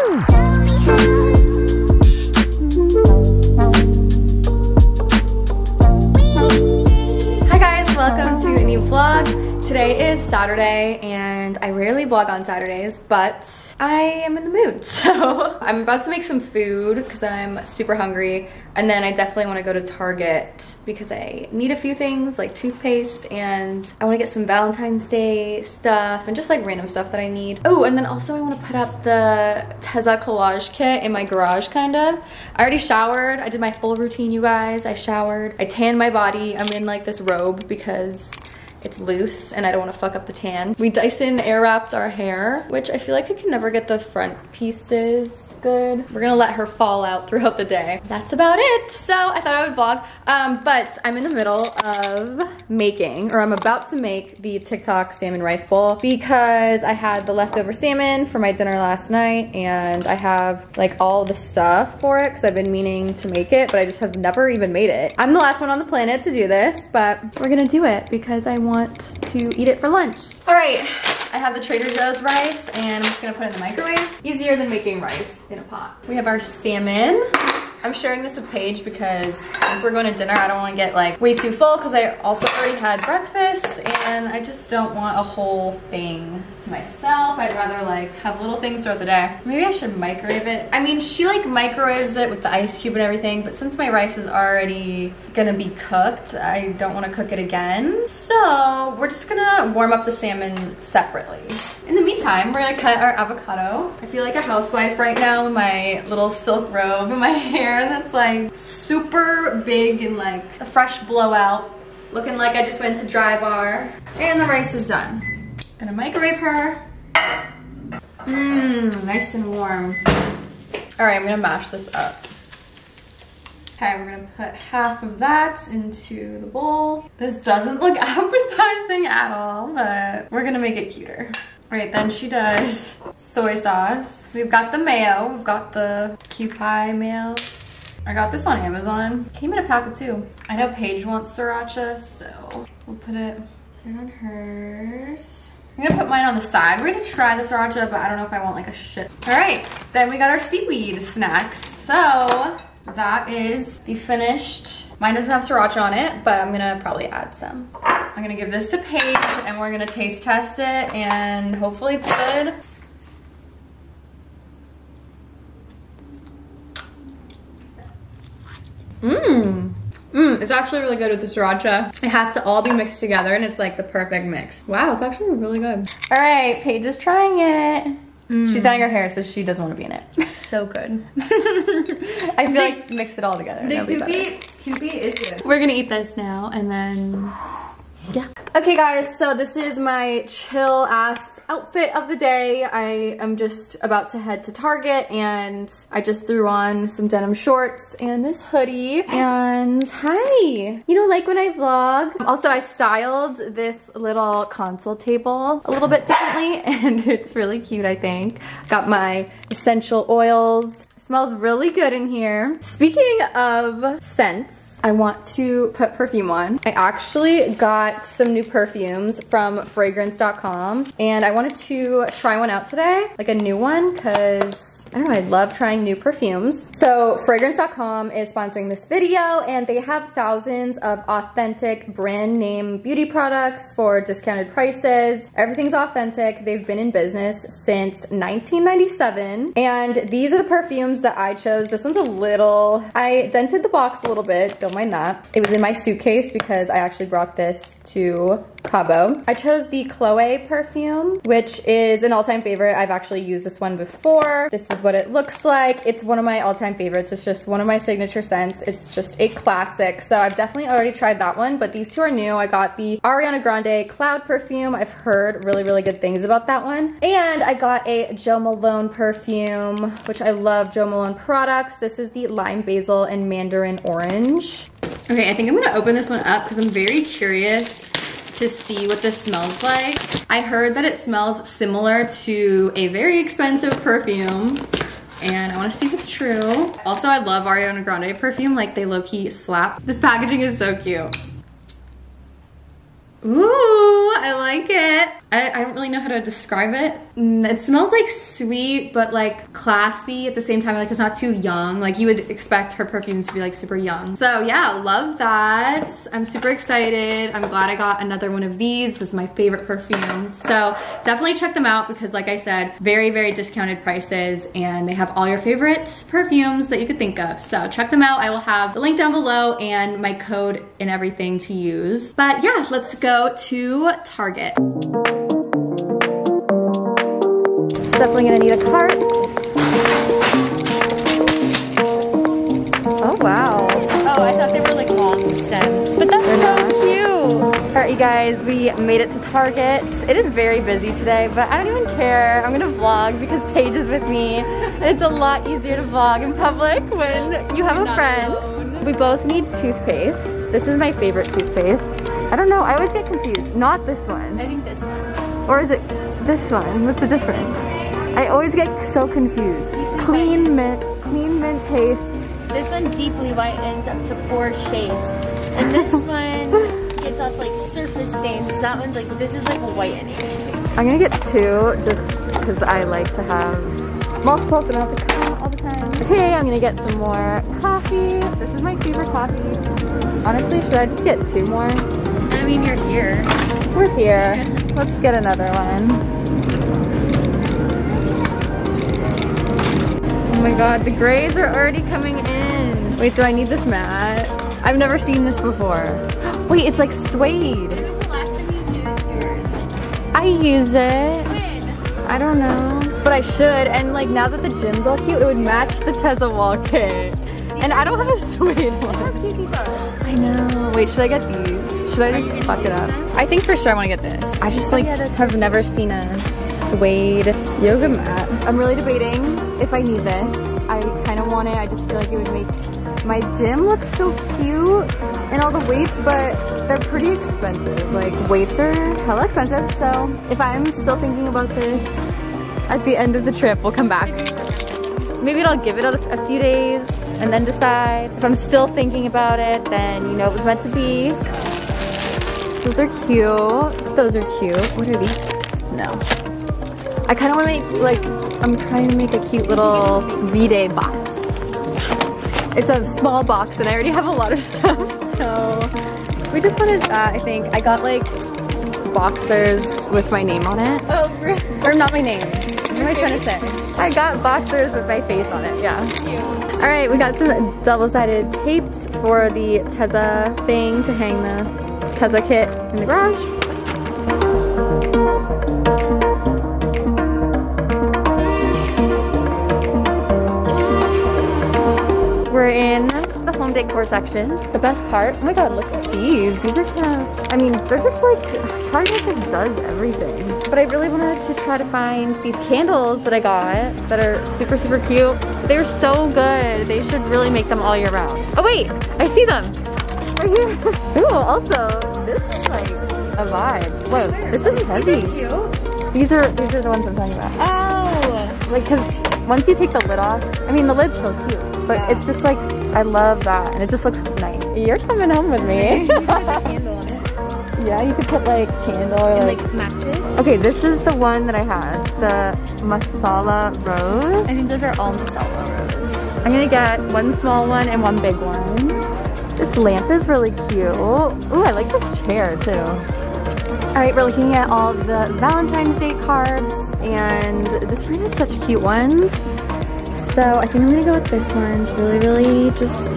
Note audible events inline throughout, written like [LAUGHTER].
Hi Today is Saturday and I rarely vlog on Saturdays, but I am in the mood. [LAUGHS] So I'm about to make some food because I'm super hungry. And then I definitely want to go to Target because I need a few things like toothpaste and I want to get some Valentine's Day stuff and just like random stuff that I need. Oh, and then also I want to put up the Tezza collage kit in my garage kind of. I already showered. I did my full routine, you guys. I showered. I tanned my body. I'm in like this robe because it's loose and I don't want to fuck up the tan. We Dyson air wrapped our hair, which I feel like I can never get the front pieces good. We're gonna let her fall out throughout the day. That's about it. So I thought I would vlog, um, but I'm in the middle of making, or I'm about to make the TikTok salmon rice bowl because I had the leftover salmon for my dinner last night and I have like all the stuff for it because I've been meaning to make it, but I just have never even made it. I'm the last one on the planet to do this, but we're gonna do it because I want to eat it for lunch. All right, I have the Trader Joe's rice and I'm just gonna put it in the microwave. Easier than making rice in a pot. We have our salmon. I'm sharing this with Paige because since we're going to dinner, I don't want to get like way too full because I also already had breakfast and I just don't want a whole thing to myself. I'd rather like have little things throughout the day. Maybe I should microwave it. I mean, she like microwaves it with the ice cube and everything, but since my rice is already gonna be cooked, I don't want to cook it again. So we're just gonna warm up the salmon separately. In the meantime, we're gonna cut our avocado. I feel like a housewife right now in my little silk robe and my [LAUGHS] hair that's like super big and like a fresh blowout. Looking like I just went to Drybar. And the rice is done. Gonna microwave her. Mmm, nice and warm. All right, I'm gonna mash this up. Okay, we're gonna put half of that into the bowl. This doesn't look [LAUGHS] appetizing at all, but we're gonna make it cuter. All right, then she does soy sauce. We've got the mayo. We've got the Kewpie mayo. I got this on Amazon. Came in a pack of two. I know Paige wants sriracha, so we'll put it, put it on hers. I'm gonna put mine on the side. We're gonna try the sriracha, but I don't know if I want like a shit. All right, then we got our seaweed snacks. So that is the finished. Mine doesn't have sriracha on it, but I'm gonna probably add some. I'm gonna give this to Paige and we're gonna taste test it and hopefully it's good. Mmm. Mmm, it's actually really good with the sriracha. It has to all be mixed together and it's like the perfect mix. Wow, it's actually really good. All right, Paige is trying it. Mm. She's dyeing her hair, so she doesn't want to be in it. [LAUGHS] So good. [LAUGHS] I feel like mix it all together. The Kewpie, Kewpie is good. We're gonna eat this now and then, yeah. Okay guys, so this is my chill ass outfit of the day. I am just about to head to Target and I just threw on some denim shorts and this hoodie. And hi, you know, like when I vlog. Also, I styled this little console table a little bit differently [LAUGHS] and it's really cute, I think. Got my essential oils. It smells really good in here. Speaking of scents, I want to put perfume on. I actually got some new perfumes from fragrance.com and I wanted to try one out today, like a new one, because I don't know, I love trying new perfumes. So fragrance.com is sponsoring this video and they have thousands of authentic brand name beauty products for discounted prices. Everything's authentic. They've been in business since 1997. And these are the perfumes that I chose. This one's a little, I dented the box a little bit. Don't mind that. It was in my suitcase because I actually brought this to Cabo. I chose the Chloe perfume, which is an all-time favorite. I've actually used this one before. This is what it looks like. It's one of my all-time favorites. It's just one of my signature scents. It's just a classic. So I've definitely already tried that one, but these two are new. I got the Ariana Grande Cloud perfume. I've heard really, really good things about that one. And I got a Jo Malone perfume, which I love Jo Malone products. This is the Lime Basil and Mandarin Orange. Okay, I think I'm gonna open this one up because I'm very curious to see what this smells like. I heard that it smells similar to a very expensive perfume and I wanna see if it's true. Also, I love Ariana Grande perfume, like they low-key slap. This packaging is so cute. Ooh, I like it. I, I don't really know how to describe it. mm, it smells like sweet, but like classy at the same time. Like it's not too young. Like you would expect her perfumes to be like super young. So yeah, love that. I'm super excited. I'm glad I got another one of these. This is my favorite perfume. So definitely check them out because like I said, very, very discounted prices and they have all your favorite perfumes that you could think of. So check them out. I will have the link down below and my code and everything to use. But yeah, let's go to Target. Definitely gonna need a cart. Oh wow. Oh, I thought they were like long stems, but that's They're so not. cute. All right, you guys, we made it to Target. It is very busy today, but I don't even care. I'm gonna vlog because Paige is with me. It's a lot easier to vlog in public when you have a friend. alone. We both need toothpaste. This is my favorite toothpaste. I don't know, I always get confused. Not this one. I think this one. Or is it this one? What's the difference? I always get so confused. Clean mint, clean mint paste. This one deeply whitens up to four shades, and this [LAUGHS] one gets off like surface stains. That one's like this is like whitening. I'm gonna get two just because I like to have multiple so I don't have to come all the time. Okay, I'm gonna get some more coffee. This is my favorite coffee. Honestly, should I just get two more? I mean, you're here. We're here. [LAUGHS] Let's get another one. Oh my god, the grays are already coming in. Wait, do I need this mat? I've never seen this before. [GASPS] Wait, it's like suede. When was the last time you used yours? I use it. I don't know, but I should. And like now that the gym's all cute, it would match the Tezza wall kit. And I don't have a suede How one. cute these are. I know. Wait, should I get these? Should I just fuck it up? I think for sure I want to get this. I just oh, like yeah, that's have never seen a suede yoga mat. I'm really debating if I need this. I kind of want it. I just feel like it would make my gym look so cute and all the weights, but they're pretty expensive. Like weights are hella expensive. So if I'm still thinking about this at the end of the trip, we'll come back. Maybe I'll give it a, a few days and then decide. If I'm still thinking about it, then you know it was meant to be. Those are cute. Those are cute. What are these? No. I kind of want to make, like, I'm trying to make a cute little V-Day box. It's a small box and I already have a lot of [LAUGHS] stuff, so we just wanted that, I think. I got, like, boxers with my name on it. Oh, really? Or not my name. What am I trying to say? I got boxers with my face on it, yeah. All right, we got some double-sided tapes for the Tezza thing to hang the Tezza kit in the garage. We're in the home decor section. The best part, oh my god, look at these. These are kind of, I mean, they're just like, Target just does everything. But I really wanted to try to find these candles that I got that are super, super cute. They're so good. They should really make them all year round. Oh wait, I see them. Right [LAUGHS] here. Ooh, also, this is like a vibe. Whoa, this is heavy. Cute. These are, these are the ones I'm talking about. Oh. Like, cause once you take the lid off, I mean, the lid's so cute, but Yeah. it's just like, I love that, and it just looks nice. You're coming home with me. [LAUGHS] You put the [LAUGHS] candle on it. yeah, you could put like candle or And like, like matches. okay, this is the one that I had, the masala rose. I think those are all masala rose. I'm gonna get one small one and one big one. This lamp is really cute. Ooh, I like this chair too. All right, we're looking at all the Valentine's Day cards, and this one has such cute ones. So I think I'm gonna go with this one. It's really, really just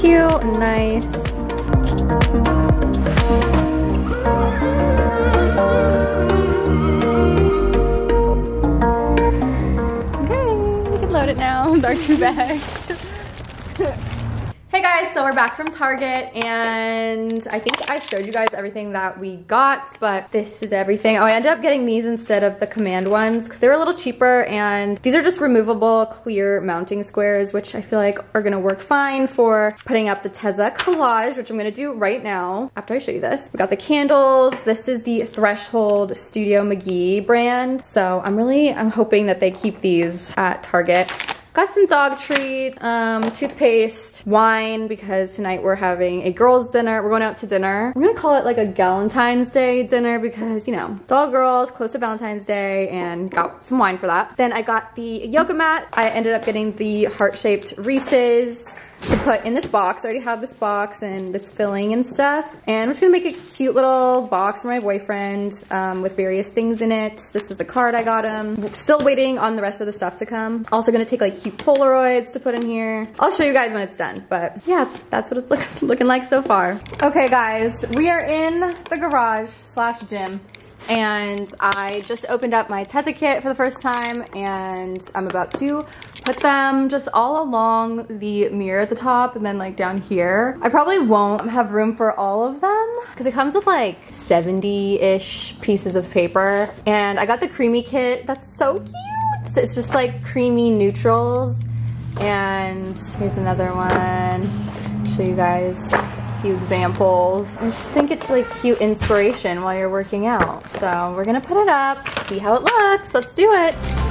cute and nice. Okay, we can load it now with our two bags. Hey guys, so we're back from Target and I think I showed you guys everything that we got, but this is everything. Oh, I ended up getting these instead of the command ones because they were a little cheaper and these are just removable clear mounting squares, which I feel like are gonna work fine for putting up the Tezza collage, which I'm gonna do right now after I show you this. We got the candles. This is the Threshold Studio McGee brand. So I'm really, I'm hoping that they keep these at Target. Got some dog treats, um, toothpaste, wine, because tonight we're having a girls dinner. We're going out to dinner. We're gonna call it like a Valentine's Day dinner because, you know, it's all girls, close to Valentine's Day, and got some wine for that. Then I got the yoga mat. I ended up getting the heart-shaped Reese's to put in this box. I already have this box and this filling and stuff. And I'm just gonna make a cute little box for my boyfriend um, with various things in it. This is the card I got him. Still waiting on the rest of the stuff to come. Also gonna take like cute Polaroids to put in here. I'll show you guys when it's done, but yeah, that's what it's look [LAUGHS] looking like so far. Okay guys, we are in the garage slash gym and I just opened up my Tezza kit for the first time and I'm about to put them just all along the mirror at the top and then like down here. I probably won't have room for all of them because it comes with like 70-ish pieces of paper and I got the creamy kit. That's so cute. It's just like creamy neutrals and here's another one. Show you guys few examples. I just think it's like cute inspiration while you're working out. So we're gonna put it up, see how it looks. Let's do it.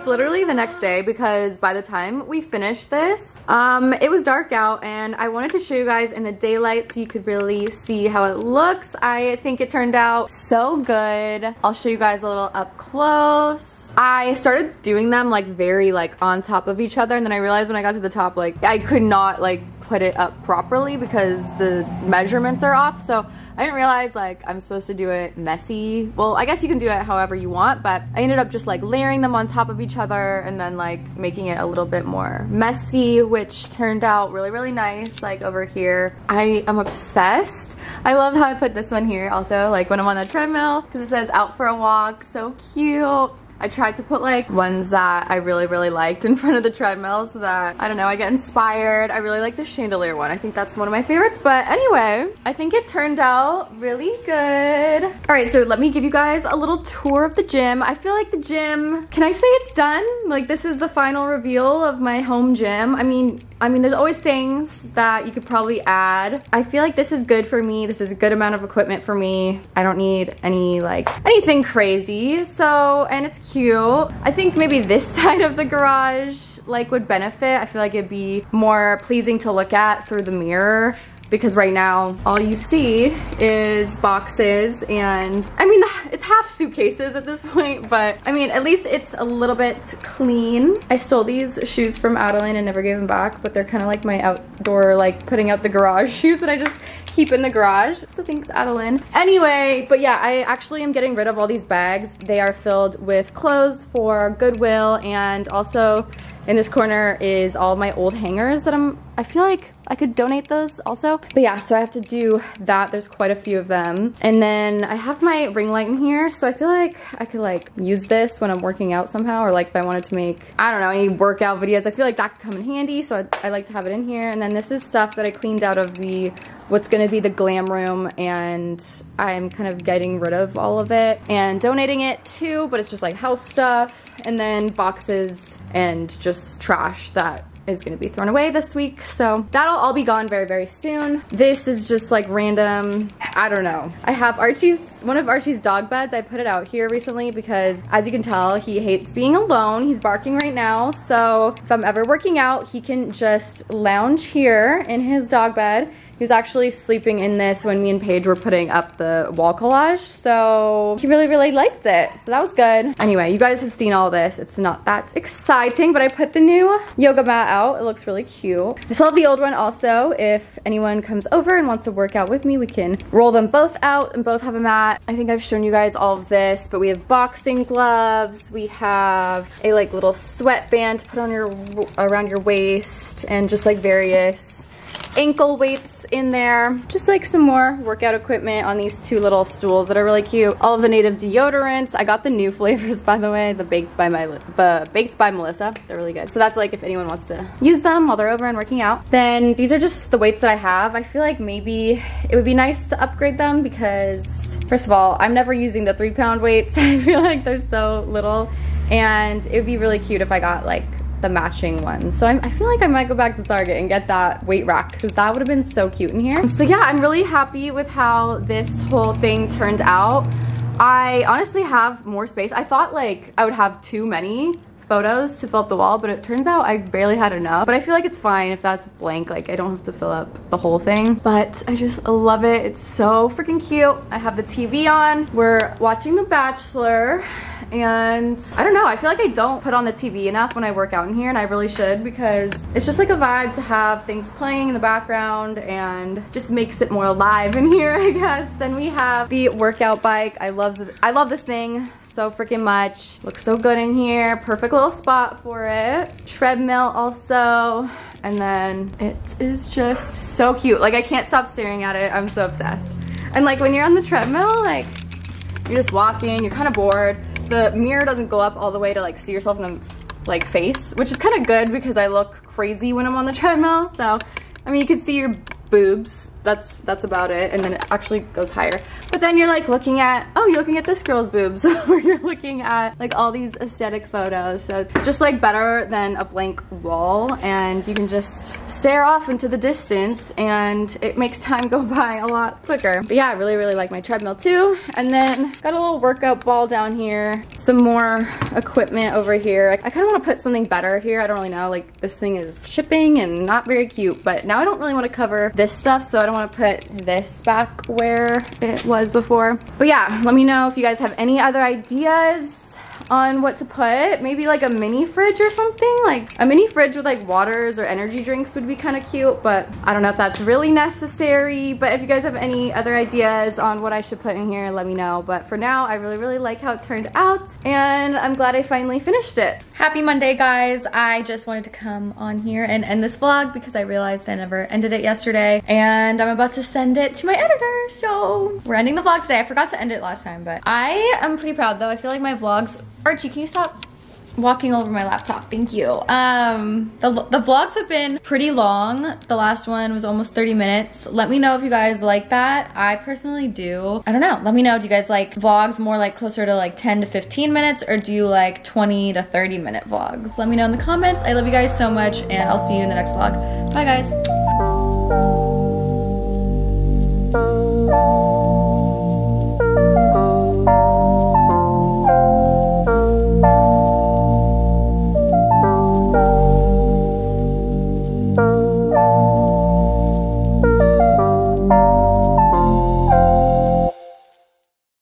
It's literally the next day because by the time we finished this, um, it was dark out and I wanted to show you guys in the daylight so you could really see how it looks. I think it turned out so good. I'll show you guys a little up close. I started doing them like very like on top of each other and then I realized when I got to the top like I could not like put it up properly because the measurements are off. So I didn't realize like I'm supposed to do it messy. Well, I guess you can do it however you want, but I ended up just like layering them on top of each other and then like making it a little bit more messy, which turned out really, really nice. Like over here, I am obsessed. I love how I put this one here also, like when I'm on the treadmill, because it says out for a walk, so cute. I tried to put like ones that I really, really liked in [LAUGHS] front of the treadmill so that, I don't know, I get inspired. I really like the chandelier one. I think that's one of my favorites. But anyway, I think it turned out really good. All right, so let me give you guys a little tour of the gym. I feel like the gym, can I say it's done? Like this is the final reveal of my home gym. I mean, I mean, there's always things that you could probably add. I feel like this is good for me. This is a good amount of equipment for me. I don't need any like anything crazy. So, and it's cute. I think maybe this [LAUGHS] side of the garage like would benefit. I feel like it'd be more pleasing to look at through the mirror because right now all you see is boxes and I mean [LAUGHS] it's half suitcases at this [LAUGHS] point but I mean at least it's a little bit clean. I stole these shoes from Adeline and never gave them back but they're kind of like my outdoor like putting out the garage [LAUGHS] shoes that I just keep in the garage. So thanks, Adeline. Anyway, but yeah, I actually am getting rid of all these bags. They are filled with clothes for Goodwill and also in this corner is all my old hangers that I'm, I feel like I could donate those also. But yeah, so I have to do that. There's quite a few of them. And then I have my ring light in here. So I feel like I could like use this when I'm working out somehow or like if I wanted to make, I don't know, any workout videos. I feel like that could come in handy. So I, I like to have it in here. And then this is stuff that I cleaned out of the what's gonna be the glam room and I'm kind of getting rid of all of it and donating it too, but it's just like house stuff and then boxes and just trash that is gonna be thrown away this week. So that'll all be gone very, very soon. This is just like random, I don't know. I have Archie's, one of Archie's dog beds. I put it out here recently because as you can tell, he hates being alone. He's barking right now. So if I'm ever working out, he can just lounge here in his dog bed he was actually sleeping in this when me and Paige were putting up the wall collage. So he really, really liked it. So that was good. Anyway, you guys have seen all this. It's not that exciting, but I put the new yoga mat out. It looks really cute. I still have the old one also. If anyone comes over and wants to work out with me, we can roll them both out and both have a mat. I think I've shown you guys all of this, but we have boxing gloves. We have a like little sweatband to put on your around your waist and just like various ankle weights in there. Just like some more workout equipment on these two little stools that are really cute. All of the native deodorants. I got the new [LAUGHS] flavors, by the way, the Baked by my uh, Baked by Melissa. They're really good. So that's like if anyone wants to use them while they're over and working out. Then these are just the weights that I have. I feel like maybe it would be nice to upgrade them because first of all, I'm never using the three pound weights. [LAUGHS] I feel like they're so little and it would be really cute if I got like the matching ones. So I'm, i feel like I might go back to Target and get that weight rack because that would have been so cute in here. So yeah, I'm really happy with how this whole thing turned out. I honestly have more space. I thought like I would have too many photos to fill up the wall, but it turns out I barely had enough. But I feel like it's fine if that's blank, like I don't have to fill up the whole thing. But I just love it. It's so freaking cute. I have the TV on. We're watching The Bachelor and I don't know, I feel like I don't put on the TV enough when I work out in here and I really should because it's just like a vibe to have things playing in the background and just makes it more alive in [LAUGHS] here, I guess. Then we have the workout bike. I love, I love this thing so freaking much. Looks so good in here. Perfect little spot for it. Treadmill also. And then it is just so cute. Like I can't stop staring at it. I'm so obsessed. And like when you're on the treadmill, like you're just walking, you're kind of bored. The mirror doesn't go up all the way to like see yourself in the like face, which is kind of good because I look crazy when I'm on the treadmill. So, I mean, you can see your boobs that's that's about it and then it actually goes higher. But then you're like looking at oh you're looking at this girl's boobs [LAUGHS] or you're looking at like all these aesthetic photos. So just like better than a blank wall and you can just stare off into the distance and it makes time go [LAUGHS] by a lot quicker. But yeah I really really like my treadmill too. And then got a little workout ball down here some more equipment over here. I kind of want to put something better here. I don't really know like this thing is shipping and not very cute but now I don't really want to cover this stuff so I don't want to put this back where it was before. But yeah, let me know if you guys have any other ideas on what to put. Maybe like a mini fridge or something. Like a mini fridge with like waters or energy drinks would be kind of cute, but I don't know if that's really necessary. But if you guys have any other ideas on what I should put in here, let me know. But for now, I really, really like how it turned out and I'm glad I finally finished it. Happy Monday, guys. I just wanted to come on here and end this vlog because I realized I never ended it yesterday and I'm about to send it to my editor. So we're ending the vlog today. I forgot to end it last time, but I am pretty proud though. I feel like my vlogs Archie, can you stop walking over my laptop? Thank you. Um, the, the vlogs have been pretty long. The last one was almost 30 minutes. Let me know if you guys like that. I personally do. I don't know. Let me know. Do you guys like vlogs more like closer to like 10 to 15 minutes or do you like 20 to 30 minute vlogs? Let me know in the comments. I love you guys so much and I'll see you in the next vlog. Bye guys.